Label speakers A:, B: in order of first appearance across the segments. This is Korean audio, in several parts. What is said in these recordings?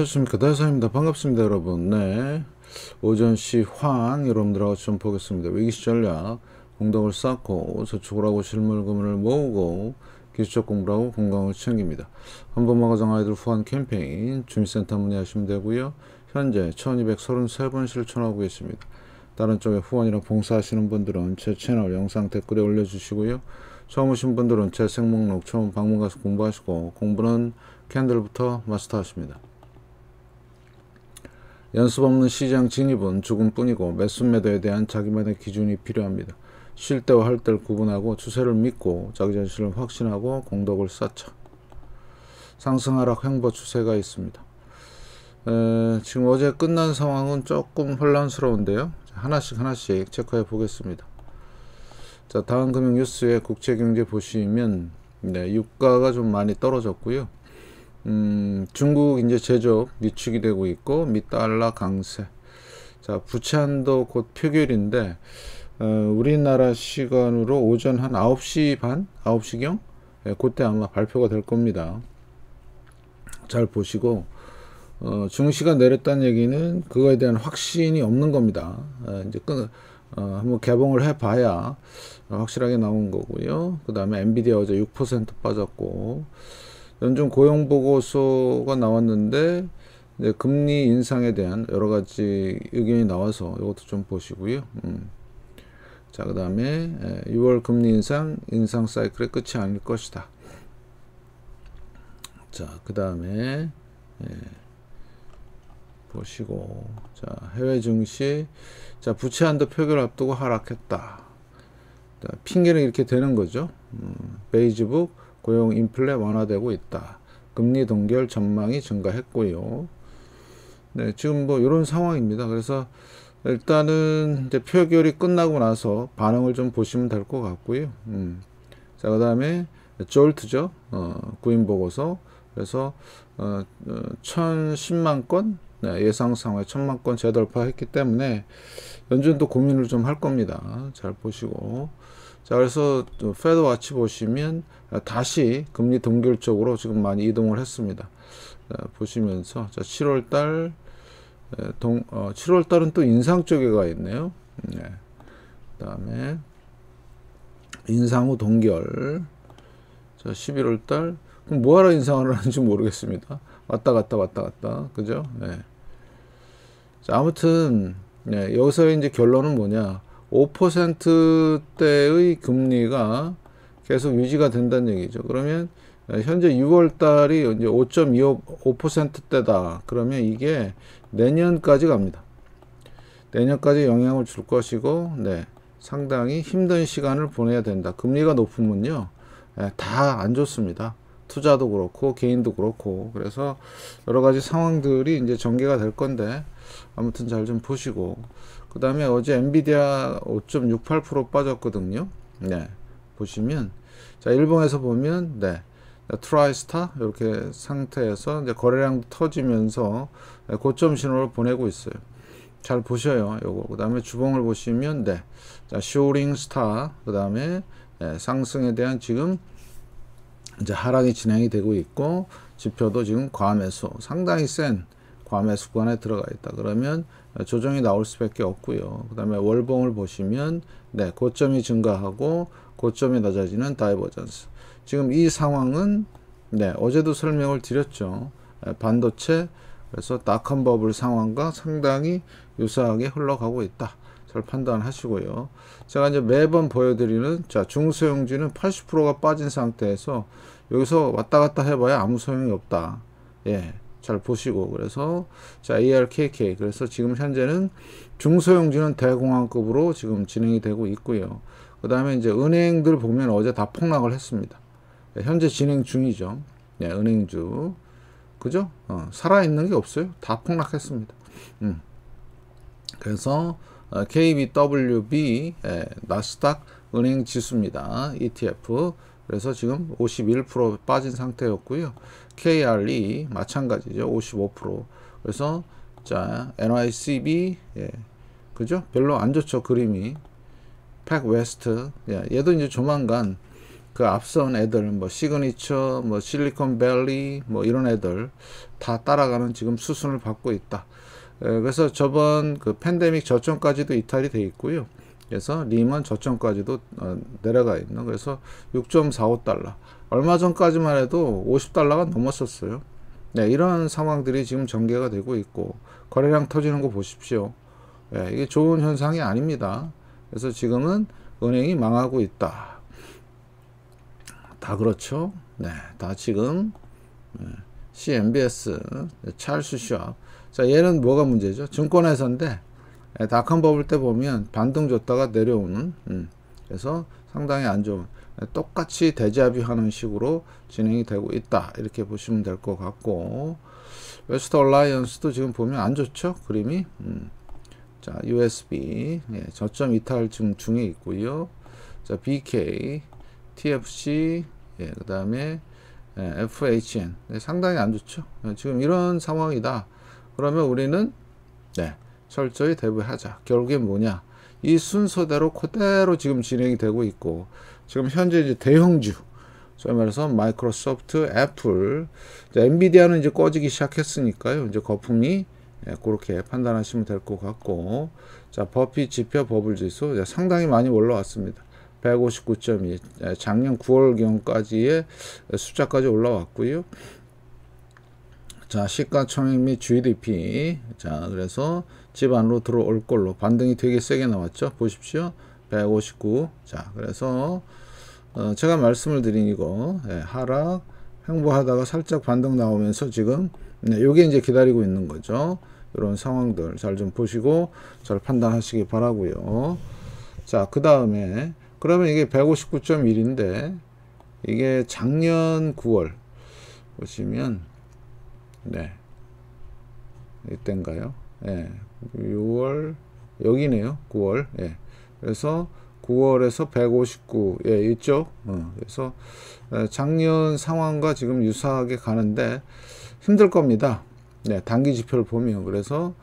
A: 안녕하십니까? 대사입니다. 반갑습니다 여러분. 네. 오전 시 황 여러분들하고 좀 보겠습니다. 위기시 전략 공덕을 쌓고 저축을 하고 실물금을 모으고 기술적 공부를 하고 건강을 챙깁니다. 한번만 가정 아이들 후원 캠페인 주민센터 문의하시면 되고요. 현재 1233번 실천하고 계십니다. 다른 쪽에 후원이나 봉사하시는 분들은 제 채널 영상 댓글에 올려주시고요. 처음 오신 분들은 제 생목록 처음 방문 가서 공부하시고 공부는 캔들부터 마스터하십니다 연습 없는 시장 진입은 죽음뿐이고 매수 매도에 대한 자기만의 기준이 필요합니다. 쉴 때와 할 때를 구분하고 추세를 믿고 자기 자신을 확신하고 공덕을 쌓자. 상승하락 횡보 추세가 있습니다. 에, 지금 어제 끝난 상황은 조금 혼란스러운데요. 하나씩 하나씩 체크해 보겠습니다. 자, 다음 금융 뉴스의 국제경제 보시면 네, 유가가 좀 많이 떨어졌고요. 음, 중국 이제 제조업 위축이 되고 있고 미 달러 강세. 자, 부채한도 곧 표결인데 어, 우리나라 시간으로 오전 한 9시 반, 9시경 예, 그때 아마 발표가 될 겁니다. 잘 보시고 어, 중시가 내렸다는 얘기는 그거에 대한 확신이 없는 겁니다. 어, 이제 끊, 어, 한번 개봉을 해봐야 확실하게 나온 거고요. 그 다음에 엔비디아 어제 6% 빠졌고 연준 고용 보고서가 나왔는데 이제 금리 인상에 대한 여러 가지 의견이 나와서 이것도 좀 보시고요. 음. 자, 그 다음에 6월 금리 인상, 인상 사이클의 끝이 아닐 것이다. 자, 그 다음에 예, 보시고 자 해외 증시 자 부채 한도 표결 앞두고 하락했다. 자, 핑계는 이렇게 되는 거죠. 음, 베이지북 고용 인플레 완화되고 있다. 금리 동결 전망이 증가했고요. 네, 지금 뭐 이런 상황입니다. 그래서 일단은 이제 표결이 끝나고 나서 반응을 좀 보시면 될 것 같고요. 음. 자, 그 다음에 졸트죠. 어, 구인 보고서. 그래서 어, 어, 1010만 건 네, 예상 상황에 천만 건 재돌파했기 때문에 연준도 고민을 좀 할 겁니다. 잘 보시고. 자, 그래서 FedWatch 보시면 다시 금리 동결 쪽으로 지금 많이 이동을 했습니다. 자, 보시면서 자, 7월 달 동, 어, 7월 달은 또 인상 쪽에 가 있네요. 네. 그다음에 인상 후 동결. 자, 11월 달 그럼 뭐하러 인상을 하는지 모르겠습니다. 왔다 갔다 왔다 갔다. 그죠? 네. 자, 아무튼 네, 여기서 이제 결론은 뭐냐? 5%대의 금리가 계속 유지가 된다는 얘기죠. 그러면 현재 6월 달이 이제 5.25%대다. 그러면 이게 내년까지 갑니다. 내년까지 영향을 줄 것이고, 네. 상당히 힘든 시간을 보내야 된다. 금리가 높으면요. 네, 다안 좋습니다. 투자도 그렇고, 개인도 그렇고. 그래서 여러 가지 상황들이 이제 전개가 될 건데, 아무튼 잘 좀 보시고. 그 다음에 어제 엔비디아 5.68% 빠졌거든요. 네. 보시면, 자, 일봉에서 보면, 네. tri-star 이렇게 상태에서 이제 거래량도 터지면서 고점 신호를 보내고 있어요. 잘 보셔요. 요거. 그 다음에 주봉을 보시면, 네. 자, shooting star. 그 다음에 네, 상승에 대한 지금 이제 하락이 진행이 되고 있고, 지표도 지금 과매수, 상당히 센 과매수권에 들어가 있다. 그러면 조정이 나올 수밖에 없고요. 그 다음에 월봉을 보시면, 네, 고점이 증가하고, 고점이 낮아지는 divergence. 지금 이 상황은 네, 어제도 설명을 드렸죠. 반도체 그래서 닷컴 버블 상황과 상당히 유사하게 흘러가고 있다. 잘 판단하시고요. 제가 이제 매번 보여드리는 자 중소형주는 80%가 빠진 상태에서 여기서 왔다 갔다 해봐야 아무 소용이 없다. 예, 잘 보시고 그래서 자 ARKK 그래서 지금 현재는 중소형주는 대공황급으로 지금 진행이 되고 있고요. 그 다음에 이제 은행들 보면 어제 다 폭락을 했습니다. 네, 현재 진행 중이죠. 네, 은행주. 그죠? 어, 살아있는 게 없어요. 다 폭락했습니다. 음. 그래서 어, KBWB 예, 나스닥 은행 지수입니다. ETF. 그래서 지금 51% 빠진 상태였고요. KRE 마찬가지죠. 55%. 그래서 자 NYCB 예, 그죠? 별로 안 좋죠 그림이. PacWest 예, 얘도 이제 조만간 그 앞선 애들 뭐 시그니처 뭐 실리콘밸리 뭐 이런 애들 다 따라가는 지금 수순을 받고 있다. 그래서 저번 그 팬데믹 저점까지도 이탈이 돼 있고요. 그래서 리먼 저점까지도 어, 내려가 있는 그래서 6.45달러 얼마 전까지만 해도 50달러가 넘었었어요. 네, 이런 상황들이 지금 전개가 되고 있고 거래량 터지는 거 보십시오. 네, 이게 좋은 현상이 아닙니다. 그래서 지금은 은행이 망하고 있다. 다 그렇죠. 네, 다 지금 네, CMBS, Charles Schwab. 자, 얘는 뭐가 문제죠? 증권회사인데 닷컴 버블 때 보면 반등 줬다가 내려오는 음, 그래서 상당히 안 좋은 똑같이 데자뷔 하는 식으로 진행이 되고 있다. 이렇게 보시면 될 것 같고. West Alliance도 지금 보면 안 좋죠? 그림이? 음. 자 USB 예, 저점 이탈 중, 중에 있고요. 자 BK TFC 예, 그 다음에 예, FHN 네, 상당히 안 좋죠? 예, 지금 이런 상황이다. 그러면 우리는 네, 철저히 대비하자 결국에 뭐냐 이 순서대로 그대로 지금 진행이 되고 있고 지금 현재 이제 대형주 소위 말해서 마이크로소프트, 애플, 엔비디아는 이제 꺼지기 시작했으니까요. 이제 거품이 예, 그렇게 판단하시면 될 것 같고 자 버피 지표 버블 지수 상당히 많이 올라왔습니다. 159.2 예, 작년 9월경까지의 숫자까지 올라왔고요. 자 시가총액 및 GDP 자 그래서 집 안으로 들어올 걸로 반등이 되게 세게 나왔죠. 보십시오. 159. 자 그래서 어, 제가 말씀을 드린 이거 예, 하락 횡보하다가 살짝 반등 나오면서 지금 네, 요게 이제 기다리고 있는 거죠. 이런 상황들 잘 좀 보시고 잘 판단하시기 바라고요. 자, 그 다음에 그러면 이게 159.1인데 이게 작년 9월 보시면 네 이때인가요? 예, 6월 여기네요. 9월. 예. 그래서 9월에서 159, 예, 이쪽. 어, 그래서 작년 상황과 지금 유사하게 가는데 힘들 겁니다. 네, 단기 지표를 보면 그래서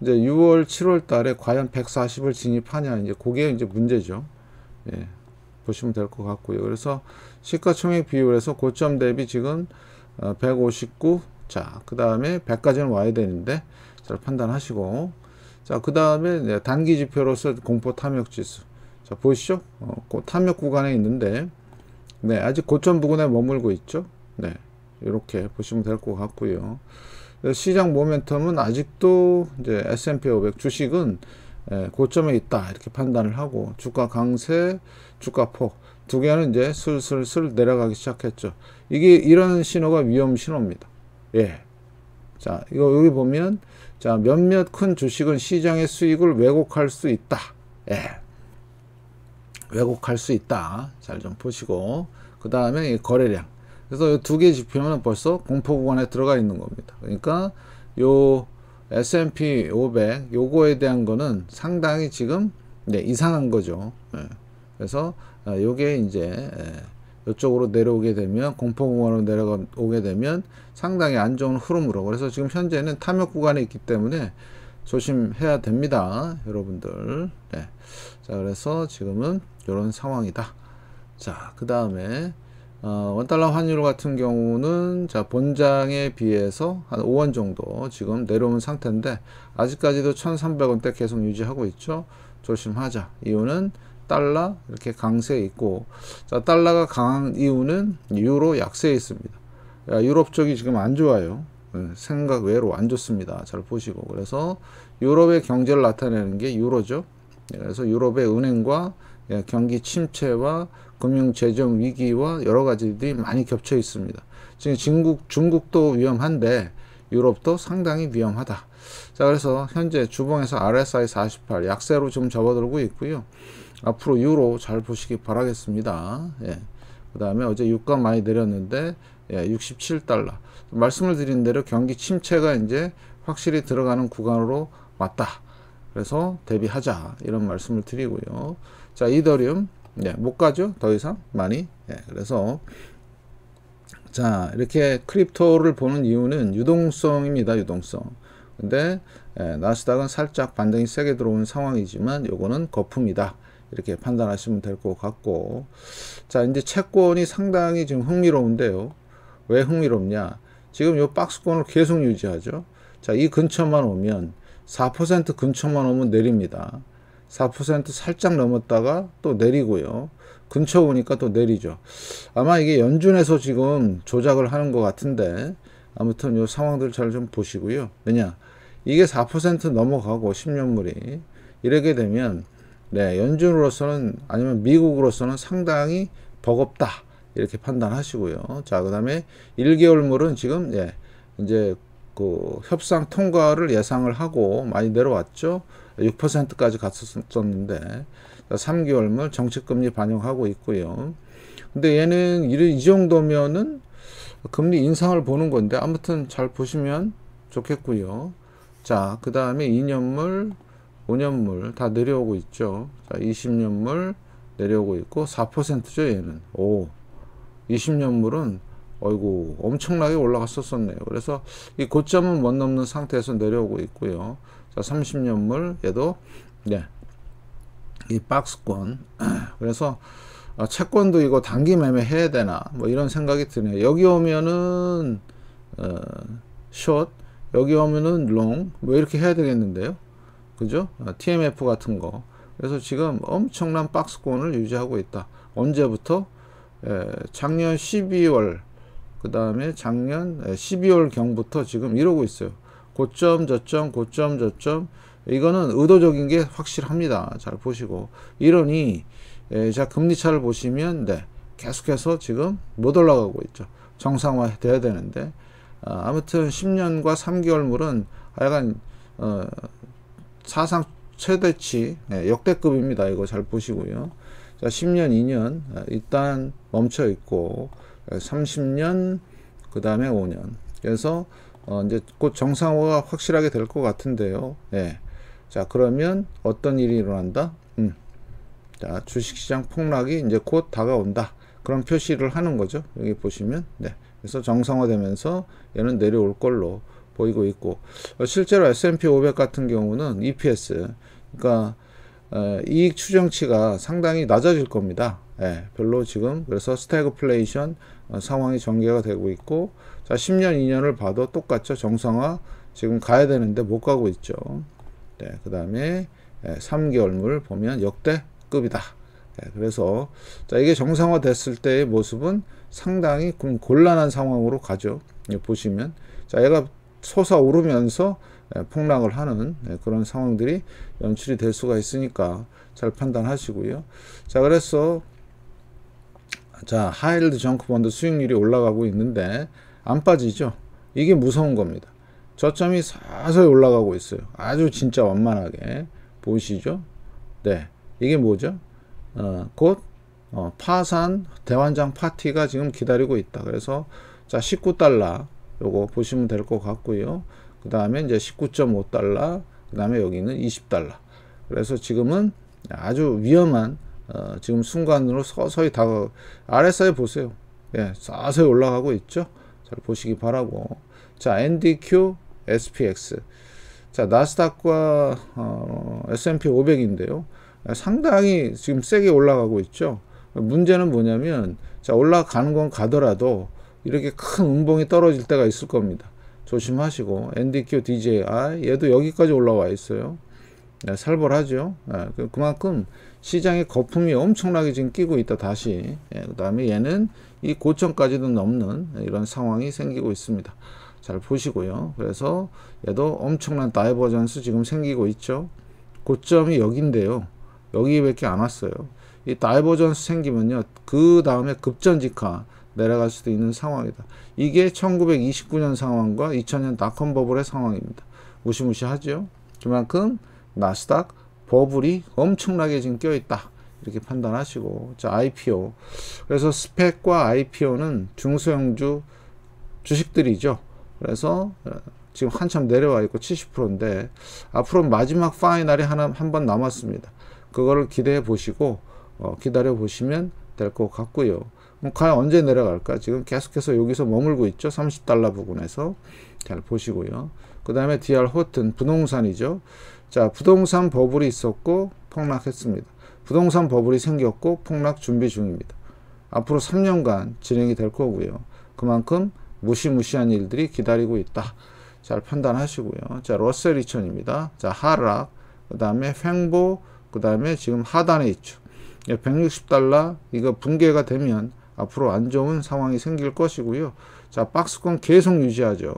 A: 이제 6월, 7월 달에 과연 140을 진입하냐 이제 그게 이제 문제죠. 예, 보시면 될 것 같고요. 그래서 시가총액 비율에서 고점 대비 지금 159, 어, 자, 그 다음에 100까지는 와야 되는데 잘 판단하시고 자, 그 다음에 단기 지표로서 공포 탐욕 지수. 자, 보시죠. 어, 탐욕 구간에 있는데, 네, 아직 고점 부근에 머물고 있죠. 네, 이렇게 보시면 될 것 같고요. 시장 모멘텀은 아직도 이제 S&P 500 주식은 예, 고점에 있다 이렇게 판단을 하고 주가 강세, 주가 폭 두 개는 이제 슬슬슬 내려가기 시작했죠. 이게 이런 신호가 위험 신호입니다. 예. 자, 이거 여기 보면 자, 몇몇 큰 주식은 시장의 수익을 왜곡할 수 있다. 예. 왜곡할 수 있다. 잘 좀 보시고. 그 다음에 거래량. 그래서 두개 지표는 벌써 공포 구간에 들어가 있는 겁니다. 그러니까 요 S&P 500 요거에 대한 거는 상당히 지금 네, 이상한 거죠. 예. 그래서 아, 요게 이제 예, 이쪽으로 내려오게 되면 공포 구간으로 내려오게 되면 상당히 안 좋은 흐름으로 그래서 지금 현재는 탐욕 구간에 있기 때문에 조심해야 됩니다. 여러분들. 네. 자, 그래서 지금은 이런 상황이다. 자, 그 다음에 어, 원달러 환율 같은 경우는 자 본장에 비해서 한 5원 정도 지금 내려온 상태인데 아직까지도 1,300원대 계속 유지하고 있죠. 조심하자. 이유는 달러 이렇게 강세에 있고 자 달러가 강한 이유는 유로 약세에 있습니다. 유럽 쪽이 지금 안 좋아요. 예, 생각 외로 안 좋습니다. 잘 보시고 그래서 유럽의 경제를 나타내는 게 유로죠. 예, 그래서 유럽의 은행과 예, 경기 침체와 금융 재정 위기와 여러 가지들이 많이 겹쳐 있습니다. 지금 중국 중국도 위험한데 유럽도 상당히 위험하다. 자 그래서 현재 주봉에서 RSI 48 약세로 좀 접어들고 있고요. 앞으로 유로 잘 보시기 바라겠습니다. 예. 그 다음에 어제 유가 많이 내렸는데 예, 67달러. 말씀을 드린 대로 경기 침체가 이제 확실히 들어가는 구간으로 왔다. 그래서 대비하자 이런 말씀을 드리고요. 자 이더리움 네, 못 가죠 더 이상 많이. 네, 그래서 자 이렇게 크립토를 보는 이유는 유동성입니다 유동성. 근데 예, 나스닥은 살짝 반등이 세게 들어온 상황이지만 요거는 거품이다. 이렇게 판단하시면 될 것 같고. 자 이제 채권이 상당히 지금 흥미로운데요. 왜 흥미롭냐? 지금 요 박스권을 계속 유지하죠. 자이 근처만 오면 4% 근처만 오면 내립니다. 4% 살짝 넘었다가 또 내리고요. 근처 오니까 또 내리죠. 아마 이게 연준에서 지금 조작을 하는 것 같은데 아무튼 요 상황들 잘 좀 보시고요. 왜냐? 이게 4% 넘어가고 10년물이 이렇게 되면 네, 연준으로서는 아니면 미국으로서는 상당히 버겁다. 이렇게 판단하시고요. 자, 그다음에 1개월물은 지금 예, 이제 그 협상 통과를 예상을 하고 많이 내려왔죠. 6%까지 갔었는데 3개월물 정책금리 반영하고 있고요. 근데 얘는 이 정도면은 금리 인상을 보는 건데 아무튼 잘 보시면 좋겠고요. 자, 그 다음에 2년물 5년물 다 내려오고 있죠. 자, 20년물 내려오고 있고 4%죠, 얘는. 오. 20년물은 어이구 엄청나게 올라갔었었네요. 그래서 이 고점은 못 넘는 상태에서 내려오고 있고요. 자, 30년물 얘도 네. 이 박스권. 그래서 아, 채권도 이거 단기 매매 해야 되나 뭐 이런 생각이 드네요. 여기 오면은 어, 숏, 여기 오면은 롱, 뭐 이렇게 해야 되겠는데요. 그죠? TMF 아, 같은 거. 그래서 지금 엄청난 박스권을 유지하고 있다. 언제부터? 에, 작년 12월, 그 다음에 작년 12월 경부터 지금 이러고 있어요. 고점, 저점, 고점, 저점. 이거는 의도적인 게 확실합니다. 잘 보시고. 이러니, 에, 자, 금리차를 보시면, 네, 계속해서 지금 못 올라가고 있죠. 정상화 돼야 되는데. 아, 무튼 10년과 3개월물은 하여간, 어, 사상 최대치 네, 역대급입니다. 이거 잘 보시고요. 자, 10년, 2년 아, 일단 멈춰 있고 30년 그 다음에 5년. 그래서 어, 이제 곧 정상화가 확실하게 될 것 같은데요. 네. 자 그러면 어떤 일이 일어난다? 음. 자 주식시장 폭락이 이제 곧 다가온다. 그런 표시를 하는 거죠. 여기 보시면 네. 그래서 정상화되면서 얘는 내려올 걸로 보이고 있고 어, 실제로 S&P 500 같은 경우는 EPS 그러니까 어, 이익 추정치가 상당히 낮아질 겁니다. 예, 별로 지금 그래서 스태그플레이션 어, 상황이 전개가 되고 있고 자 10년 2년을 봐도 똑같죠 정상화 지금 가야 되는데 못 가고 있죠. 네, 그 다음에 예, 3개월물 보면 역대급이다. 예, 그래서 자 이게 정상화 됐을 때의 모습은 상당히 곤란한 상황으로 가죠. 예, 보시면 자 얘가 솟아오르면서 예, 폭락을 하는 예, 그런 상황들이 연출이 될 수가 있으니까 잘 판단하시고요. 자, 그래서 자, high yield 정크 본드 수익률이 올라가고 있는데 안 빠지죠. 이게 무서운 겁니다. 저점이 서서히 올라가고 있어요. 아주 진짜 완만하게 보이시죠? 네, 이게 뭐죠? 어, 곧 어, 파산 대환장 파티가 지금 기다리고 있다. 그래서 자 19달러 요거 보시면 될 것 같고요. 그 다음에 이제 19.5달러, 그 다음에 여기는 20달러. 그래서 지금은 아주 위험한 어, 지금 순간으로 서서히 다가 RSI 보세요. 예, 서서히 올라가고 있죠. 잘 보시기 바라고. 자, NDQ, SPX. 자, 나스닥과 어, S&P 500인데요. 상당히 지금 세게 올라가고 있죠. 문제는 뭐냐면 자, 올라가는 건 가더라도 이렇게 큰 음봉이 떨어질 때가 있을 겁니다. 조심하시고 NDQ, DJI 얘도 여기까지 올라와 있어요. 네, 살벌하죠. 네, 그만큼 시장의 거품이 엄청나게 지금 끼고 있다 다시. 네, 그 다음에 얘는 이 고점까지도 넘는 이런 상황이 생기고 있습니다. 잘 보시고요. 그래서 얘도 엄청난 divergence 지금 생기고 있죠. 고점이 여기인데요. 여기밖에 안 왔어요. 이 divergence 생기면요. 그 다음에 급전직하 내려갈 수도 있는 상황이다. 이게 1929년 상황과 2000년 닷컴 버블의 상황입니다. 무시무시하죠. 그만큼 나스닥 버블이 엄청나게 지금 껴있다. 이렇게 판단하시고 자 IPO 그래서 스펙과 IPO는 중소형주 주식들이죠. 그래서 어, 지금 한참 내려와 있고 70%인데 앞으로 마지막 파이널이 하나 한 번 남았습니다. 그거를 기대해 보시고 어, 기다려 보시면 될 것 같고요. 과연 언제 내려갈까? 지금 계속해서 여기서 머물고 있죠. 30달러 부근에서 잘 보시고요. 그 다음에 DR 호튼 부동산이죠. 자, 부동산 버블이 있었고 폭락했습니다. 부동산 버블이 생겼고 폭락 준비 중입니다. 앞으로 3년간 진행이 될 거고요. 그만큼 무시무시한 일들이 기다리고 있다. 잘 판단하시고요. 자, 러셀 2000입니다. 자, 하락, 그 다음에 횡보, 그 다음에 지금 하단에 있죠. 160달러, 이거 붕괴가 되면 앞으로 안 좋은 상황이 생길 것이고요. 자, 박스권 계속 유지하죠.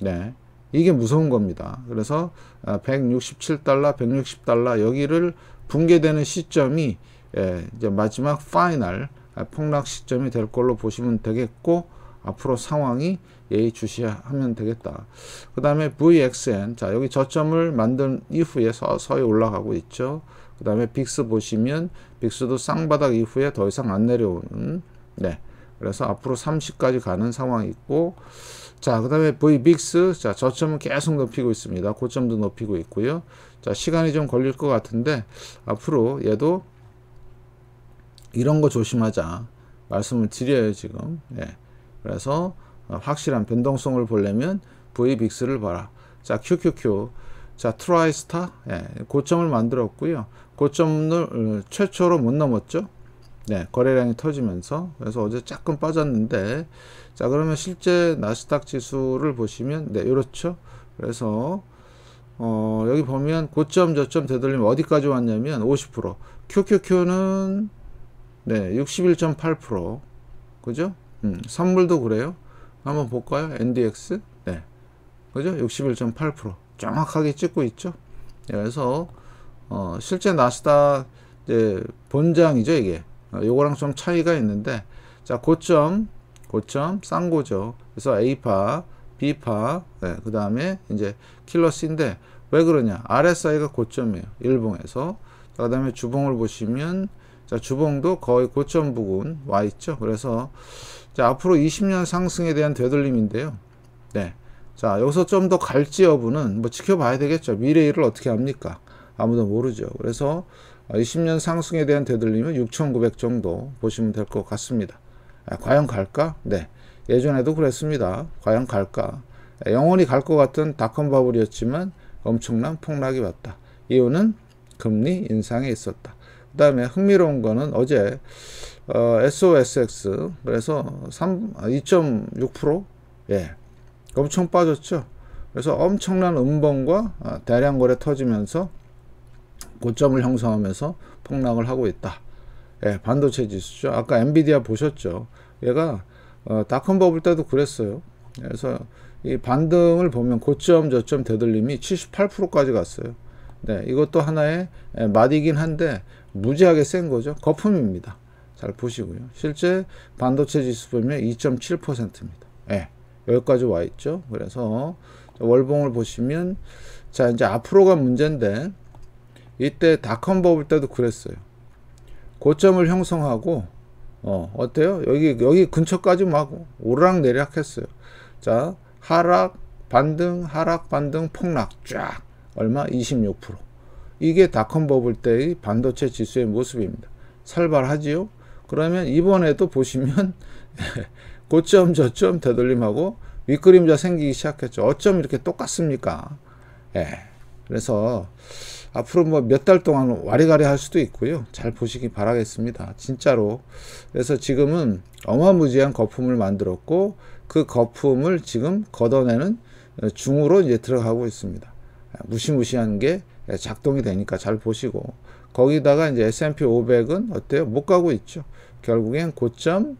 A: 네. 이게 무서운 겁니다. 그래서 167달러, 아, 160달러 여기를 붕괴되는 시점이 예, 이제 마지막 final 아, 폭락 시점이 될 걸로 보시면 되겠고 앞으로 상황이 예의주시하면 되겠다. 그 다음에 VXN 자 여기 저점을 만든 이후에 서서히 올라가고 있죠. 그 다음에 VIX 보시면 VIX도 쌍바닥 이후에 더 이상 안 내려오는 네 그래서 앞으로 30까지 가는 상황이 있고 자, 그 다음에 VVIX. 자, 저점은 계속 높이고 있습니다. 고점도 높이고 있고요. 자, 시간이 좀 걸릴 것 같은데, 앞으로 얘도 이런 거 조심하자. 말씀을 드려요, 지금. 예. 그래서 확실한 변동성을 보려면 VVIX를 봐라. 자, QQQ. 자, tri-star. 예. 고점을 만들었고요. 고점을 어, 최초로 못 넘었죠. 네, 거래량이 터지면서 그래서 어제 조금 빠졌는데 자 그러면 실제 나스닥 지수를 보시면 네 이렇죠. 그래서 어, 여기 보면 고점 저점 되돌리면 어디까지 왔냐면 50% QQQ는 네 61.8% 그죠? 음, 선물도 그래요. 한번 볼까요? NDX 네 그죠? 61.8% 정확하게 찍고 있죠. 네, 그래서 어, 실제 나스닥 이제 본장이죠 이게 어, 요거랑 좀 차이가 있는데 자 고점 고점 쌍고죠. 그래서 A파 B파 네, 그 다음에 이제 킬러 C인데 왜 그러냐? RSI가 고점이에요 일봉에서. 그 다음에 주봉을 보시면 자 주봉도 거의 고점 부근 와 있죠. 그래서 자 앞으로 20년 상승에 대한 되돌림인데요. 네. 자 여기서 좀 더 갈지 여부는 뭐 지켜봐야 되겠죠. 미래 일을 어떻게 합니까? 아무도 모르죠. 그래서 20년 상승에 대한 되돌림은 6,900 정도 보시면 될 것 같습니다. 아, 과연 갈까? 네. 예전에도 그랬습니다. 과연 갈까? 아, 영원히 갈 것 같은 닷컴 바블이었지만 엄청난 폭락이 왔다. 이유는 금리 인상에 있었다. 그 다음에 흥미로운 거는 어제 어, SOSX 그래서 2.6% 예, 엄청 빠졌죠. 그래서 엄청난 음봉과 아, 대량 거래 터지면서 고점을 형성하면서 폭락을 하고 있다. 예, 반도체 지수죠. 아까 엔비디아 보셨죠. 얘가 어, 닷컴 버블 때도 그랬어요. 그래서 이 반등을 보면 고점 저점 되돌림이 78%까지 갔어요. 네, 이것도 하나의 예, 맛이긴 한데 무지하게 센 거죠. 거품입니다. 잘 보시고요. 실제 반도체 지수 보면 2.7%입니다. 예, 여기까지 와 있죠. 그래서 월봉을 보시면 자 이제 앞으로가 문제인데 이때 닷컴 버블 때도 그랬어요. 고점을 형성하고 어, 어때요? 여기 여기 근처까지 막 오르락 내리락 했어요. 자, 하락, 반등, 하락, 반등, 폭락 쫙 얼마? 26%. 이게 닷컴 버블 때의 반도체 지수의 모습입니다. 살벌하지요? 그러면 이번에도 보시면 고점 저점 되돌림하고 윗그림자 생기기 시작했죠. 어쩜 이렇게 똑같습니까? 예. 그래서 앞으로 뭐 몇 달 동안 와리가리 할 수도 있고요. 잘 보시기 바라겠습니다. 진짜로. 그래서 지금은 어마무지한 거품을 만들었고 그 거품을 지금 걷어내는 중으로 이제 들어가고 있습니다. 무시무시한 게 작동이 되니까 잘 보시고 거기다가 이제 S&P 500은 어때요? 못 가고 있죠. 결국엔 고점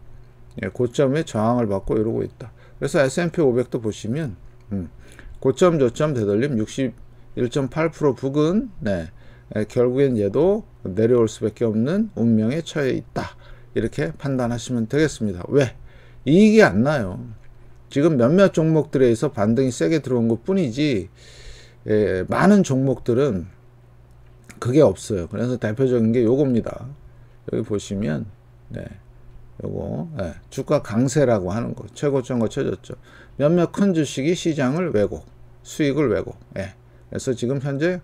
A: 예, 고점에 저항을 받고 이러고 있다. 그래서 S&P 500도 보시면 음, 고점 저점 되돌림 60 1.8% 부근 네, 결국엔 얘도 내려올 수밖에 없는 운명에 처해 있다. 이렇게 판단하시면 되겠습니다. 왜? 이익이 안 나요. 지금 몇몇 종목들에서 반등이 세게 들어온 것 뿐이지 에, 많은 종목들은 그게 없어요. 그래서 대표적인 게 요겁니다. 여기 보시면 네, 요거 네, 주가 강세라고 하는 거 최고점과 쳐졌죠. 몇몇 큰 주식이 시장을 왜곡, 수익을 왜곡. 예. 그래서 지금 현재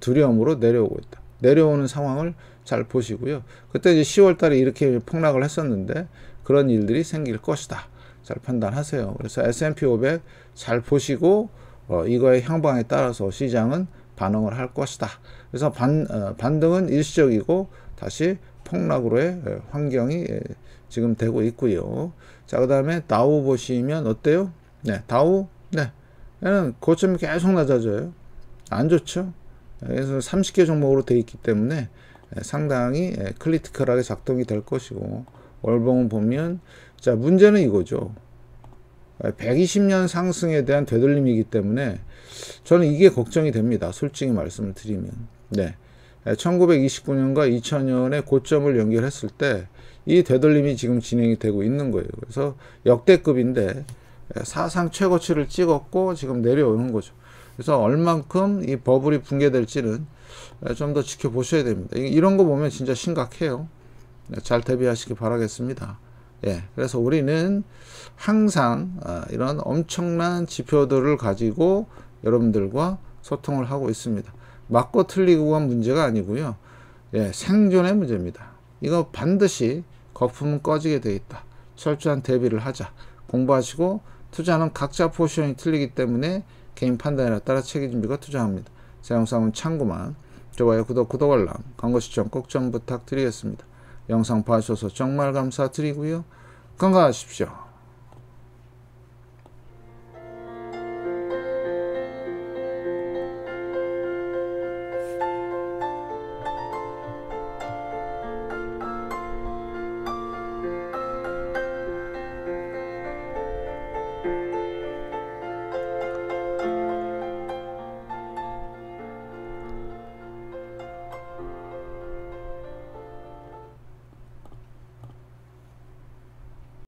A: 두려움으로 내려오고 있다. 내려오는 상황을 잘 보시고요. 그때 이제 10월 달에 이렇게 폭락을 했었는데 그런 일들이 생길 것이다. 잘 판단하세요. 그래서 S&P 500 잘 보시고 어, 이거의 향방에 따라서 시장은 반응을 할 것이다. 그래서 반, 어, 반등은 일시적이고 다시 폭락으로의 예, 환경이 예, 지금 되고 있고요. 자, 그 다음에 다우 보시면 어때요? 네, 다우, 네. 얘는 고점이 계속 낮아져요. 안 좋죠? 그래서 30개 종목으로 돼 있기 때문에 예, 상당히 예, 클리티컬하게 작동이 될 것이고, 월봉을 보면, 자, 문제는 이거죠. 120년 상승에 대한 되돌림이기 때문에 저는 이게 걱정이 됩니다. 솔직히 말씀을 드리면. 네. 1929년과 2000년의 고점을 연결했을 때 이 되돌림이 지금 진행이 되고 있는 거예요. 그래서 역대급인데 사상 최고치를 찍었고 지금 내려오는 거죠. 그래서 얼만큼 이 버블이 붕괴될지는 좀 더 지켜보셔야 됩니다. 이런 거 보면 진짜 심각해요. 네, 잘 대비하시기 바라겠습니다. 예, 그래서 우리는 항상 아, 이런 엄청난 지표들을 가지고 여러분들과 소통을 하고 있습니다. 맞고 틀리고가 문제가 아니고요. 예, 생존의 문제입니다. 이거 반드시 거품은 꺼지게 돼 있다. 철저한 대비를 하자. 공부하시고 투자는 각자 포지션이 틀리기 때문에 개인 판단에 따라 책임지고 투자합니다. 제 영상은 참고만. 좋아요, 구독, 구독 알람, 광고 시청 꼭 좀 부탁드리겠습니다. 영상 봐주셔서 정말 감사드리고요. 건강하십시오.